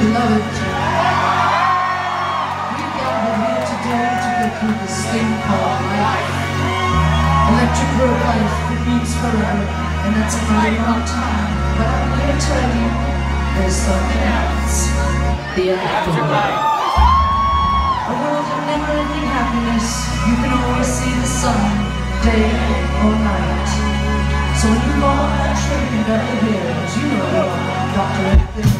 beloved, we gathered here today to go through this thing called life. Electric road life, it means forever, and that's a very long time. But I'm here to tell you, there's something else. The afterlife. A world of never-ending happiness. You can always see the sun, day or night. So when you go on that trip, you better hear, you know, Dr. Anthony.